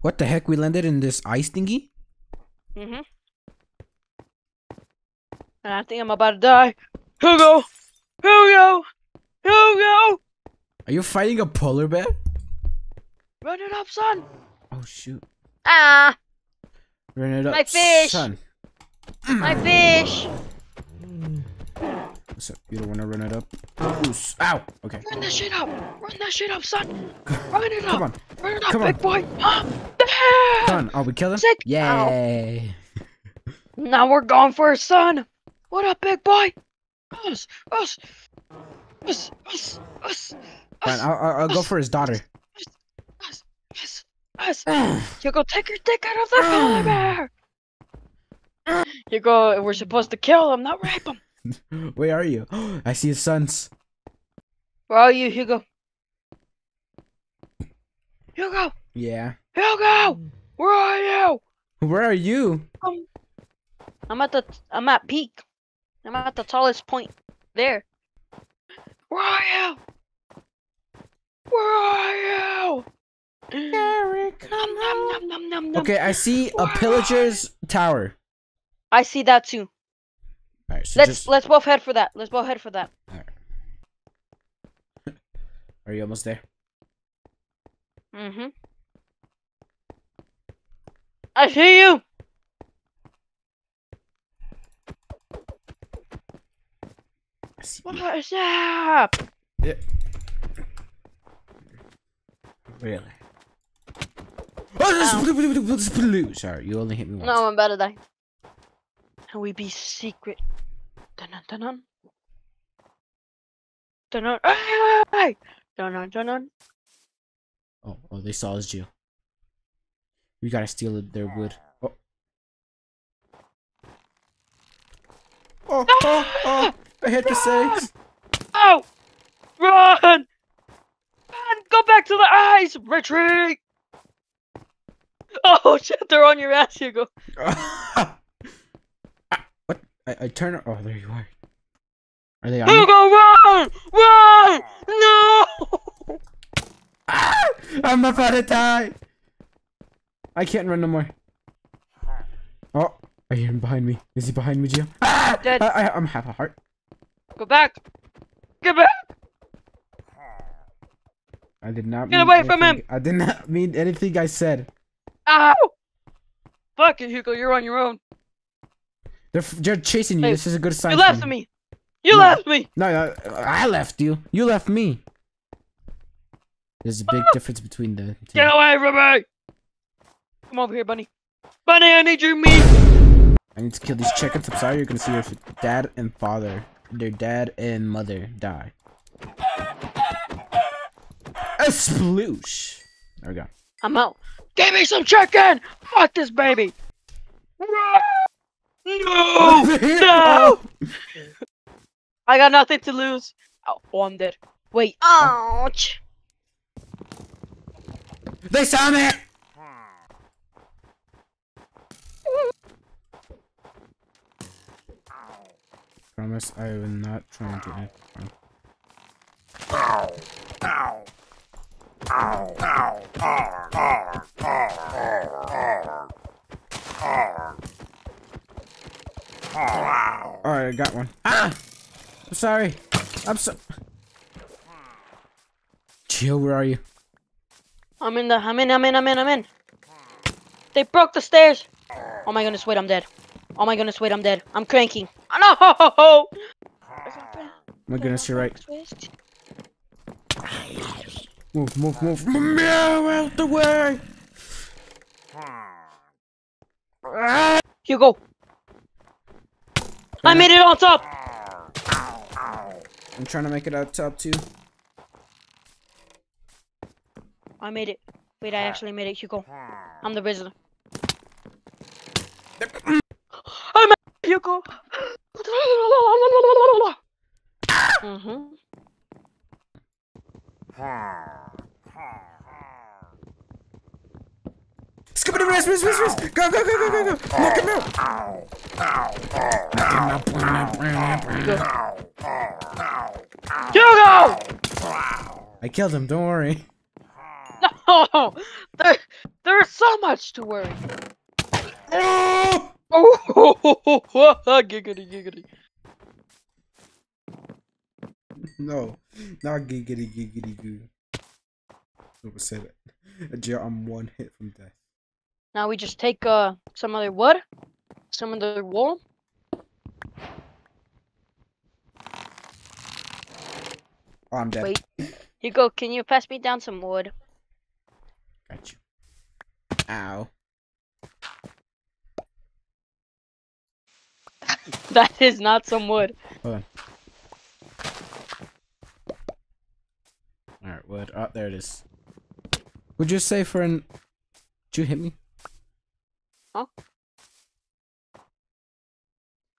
What the heck? We landed in this ice thingy? Mm-hmm. And I think I'm about to die. Hugo! Hugo! Hugo! Are you fighting a polar bear? Run it up, son! Oh shoot. Ah! Run it up. My fish! Son. My fish! Up? You don't want to run it up? Ooh, ow! Okay. Run that shit up! Run that shit up, son! Run it up! Come on. Run it up, Come on. big boy! Ah, there! Come. Oh, we killing? him? Sick. Yay! Now we're going for his son! What up, big boy? Us! Us! Us! Us! Us! Fine, I'll, I'll, I'll go for his daughter. Us! Us! Us! You go take your dick out of the polar bear! You go, we're supposed to kill him, not rape him. Where are you? I see his sons. Where are you, Hugo? Hugo! Yeah. Hugo! Where are you? Where are you? Um, I'm at the, I'm at peak. I'm at the tallest point. There. Where are you? Where are you? Nom, nom, nom, nom, nom, nom. Okay, I see a Where pillager's tower. I see that too. Alright, so Let's just... let's both head for that. Let's both head for that. All right. Are you almost there? Mm-hmm. I see you. I see you. What is up? Really? Oh, this blue. Sorry, you only hit me once. No, I'm about to die. And we be secret. Dun dun dun dun. Dun! Dun dun dun dun. Oh, oh, they saw us, Jill. We gotta steal their wood. Oh. Oh, oh, oh! I hit the sakes. Oh! Run! Run! Go back to the ice! Retreat! Oh shit, they're on your ass, Hugo. I, I turn. Oh, there you are. Are they on? Hugo, run! Run! No! Ah! I'm about to die. I can't run no more. Oh, I hear him behind me. Is he behind me, Gio? Ah! Dead. I, I, I'm half a heart. Go back! Get back! I did not. Get away from him. I did not mean anything I said. Ow! Fuck it, Hugo, you're on your own. They're, they're chasing you. Hey, this is a good sign. You left me. You No. left me! No, no, I left you. You left me. There's a big ah. difference between the two. Get away from me! Come over here, Bunny. Bunny, I need your meat! I need to kill these chickens. I'm sorry. You're gonna see your dad and father, their dad and mother die. A sploosh. There we go. I'm out. Give me some chicken! Fuck this baby! Run! No! No! I got nothing to lose. Oh, oh, I'm dead. Wait. Ouch! They saw me. Promise I will not try and do it. Alright, I got one. Ah! I'm sorry. I'm so. Jill, where are you? I'm in the. I'm in. I'm in. I'm in. I'm in. They broke the stairs. Oh my goodness! Wait, I'm dead. Oh my goodness! Wait, I'm dead. I'm cranking. Oh no! My goodness, you're right. Move, move, move. Move out the way! Hugo. I made it on top. I'm trying to make it out top too. I made it. Wait, I actually made it, Hugo. I'm the prisoner. I made it, Hugo. Mhm. Skip it, miss, miss, miss, miss! Go, go, go, go, go, go! Knock him out! Hugo! I killed him, don't worry. No. There, there's so much to worry. Oh! Oh, giggity giggity. No, not giggity giggity goo. Never that. Jail, I'm one hit from death. Now we just take uh some other wood, some other wool. Oh, I'm dead. Wait. Hugo, can you pass me down some wood? Got you. Ow. That is not some wood. Hold on. Alright, wood. Oh, there it is. Would you say for an. Did you hit me?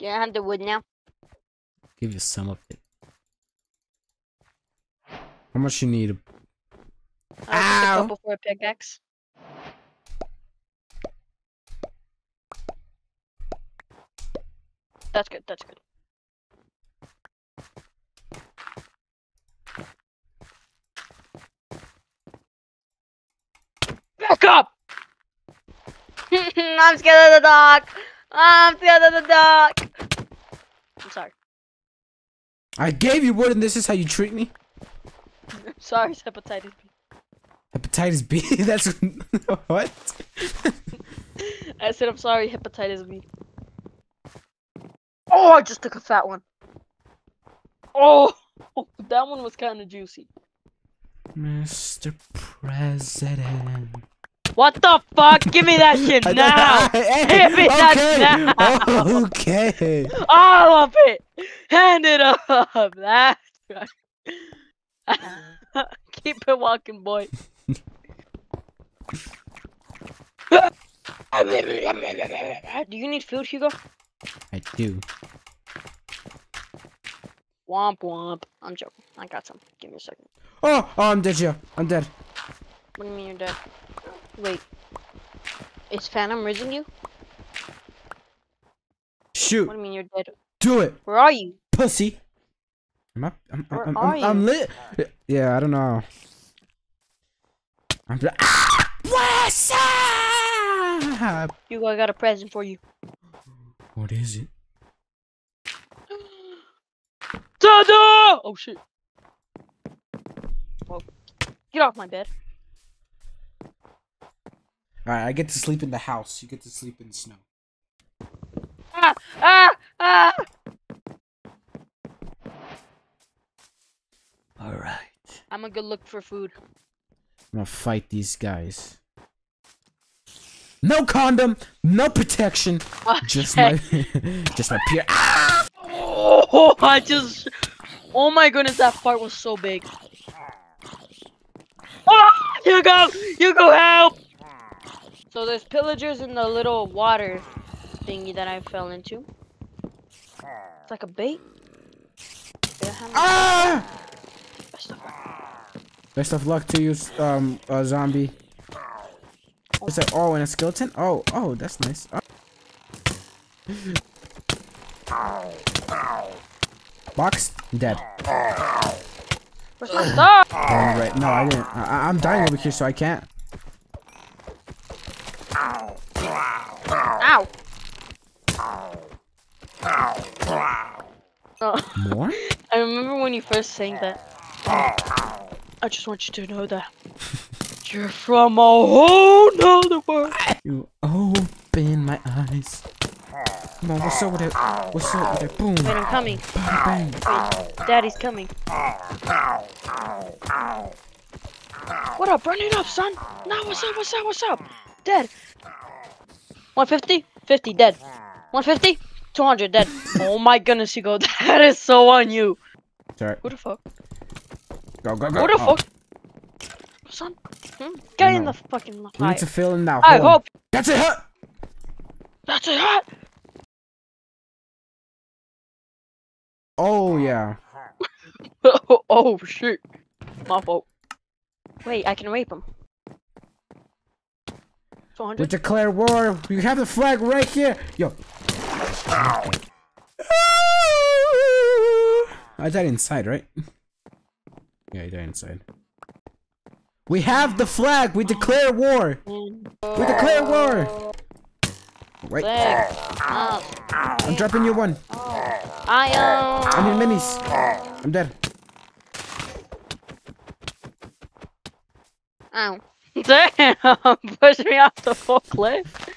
Yeah, I have the wood now. Give you some of it. How much you need? Uh, just a couple for a pickaxe. That's good. That's good. Back up! I'm scared of the dog. I'm scared of the dog. I'm sorry. I gave you wood and this is how you treat me? I'm sorry, it's hepatitis B. Hepatitis B? That's. what? I said I'm sorry, hepatitis B. Oh, I just took a fat one. Oh, that one was kind of juicy. Mr. President. What the fuck? Give me that shit now! Hey, Give me that now! Oh, okay. All of it! Hand it up! That's right. Keep it walking, boy. Do you need food, Hugo? I do. Womp womp. I'm joking. I got some. Give me a second. Oh, oh, I'm dead, Joe. I'm dead. What do you mean you're dead? Wait. Is Phantom raising you? Shoot. What do you mean you're dead? Do it, Where are you? pussy. Am I? I'm, Where I'm, are I'm, I'm lit. Yeah, I don't know. I'm. Ah! What's up? Hugo, I got a present for you. What is it? Tada! Oh shit. Whoa. Get off my bed. Alright, I get to sleep in the house. You get to sleep in the snow. Ah! Ah! Ah! Alright. I'm gonna go look for food. I'm gonna fight these guys. No condom, no protection, just my, just my pure. Ah! Oh, I just. Oh my goodness, that part was so big. Oh, you go! You go help! So there's pillagers in the little water thingy that I fell into. It's like a bait. Wait, I have- Ah! Best of luck. Best of luck to you, um, uh, zombie. What's that? Oh, and a skeleton? Oh, oh, that's nice. Oh. Box dead. Where's my stuff? Right. No, I didn't. I- I'm dying over here, so I can't. Ow! Oh, More? I remember when you first sang that. I just want you to know that you're from a whole nother world. You open my eyes. Come on, what's up with that? What's up with that? Boom. Wait, I'm coming. Bada bang. Wait, Daddy's coming. What up? Burn it up, son. No, what's up? What's up? What's up? Dead. 150? 50 dead. 150? 200 dead. oh my goodness, you go. That is so on you. Sorry. Who the fuck? Go, go, go. Who the Oh, fuck? Son? Hmm? Get in No. the fucking We need to fill in that I hole. hope That's it, that's a hot. Oh, yeah. oh, oh shit. My fault. Wait, I can rape him. 200? We declare war. We have the flag right here. Yo. I died inside, right? Yeah, I died inside. We have the flag. We declare war. We declare war. Wait, Leg. Up. I'm dropping you one. I um. I need minis. I'm dead. Ow. Damn! Push me off the full cliff.